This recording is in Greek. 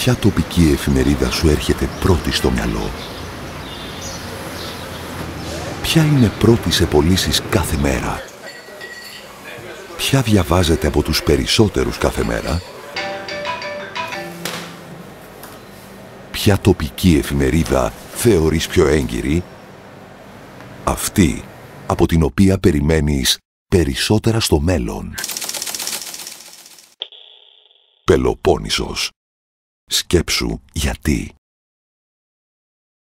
Ποια τοπική εφημερίδα σου έρχεται πρώτη στο μυαλό; Ποια είναι πρώτη σε πωλήσεις κάθε μέρα; Ποια διαβάζεται από τους περισσότερους κάθε μέρα; Ποια τοπική εφημερίδα θεωρείς πιο έγκυρη; Αυτή από την οποία περιμένεις περισσότερα στο μέλλον. Πελοπόννησος. Σκέψου γιατί.